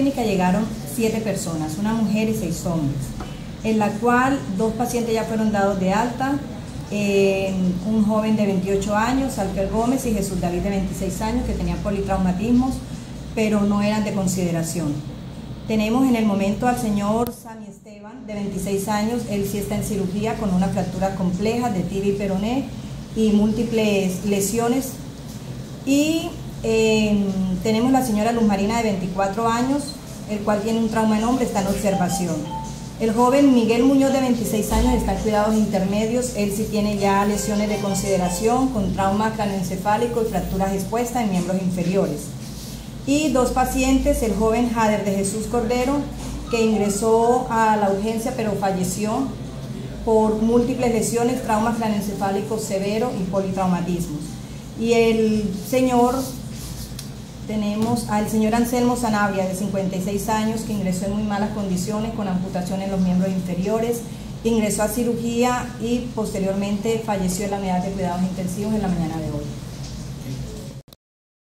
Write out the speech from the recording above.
clínica llegaron siete personas, una mujer y seis hombres, en la cual dos pacientes ya fueron dados de alta, eh, un joven de 28 años, Alker Gómez, y Jesús David de 26 años, que tenían politraumatismos, pero no eran de consideración. Tenemos en el momento al señor Sami Esteban, de 26 años, él sí está en cirugía con una fractura compleja de tibia y peroné y múltiples lesiones. Y eh, tenemos la señora Luz Marina de 24 años, el cual tiene un trauma en hombre, está en observación. El joven Miguel Muñoz de 26 años está en cuidados intermedios, él sí tiene ya lesiones de consideración con trauma craneoencefálico y fracturas expuestas en miembros inferiores y dos pacientes, el joven Jader de Jesús Cordero, que ingresó a la urgencia pero falleció por múltiples lesiones, traumas craneoencefálicos severos y politraumatismos. Y el señor, tenemos al señor Anselmo Sanabria, de 56 años, que ingresó en muy malas condiciones con amputación en los miembros inferiores, ingresó a cirugía y posteriormente falleció en la unidad de cuidados intensivos en la mañana de hoy.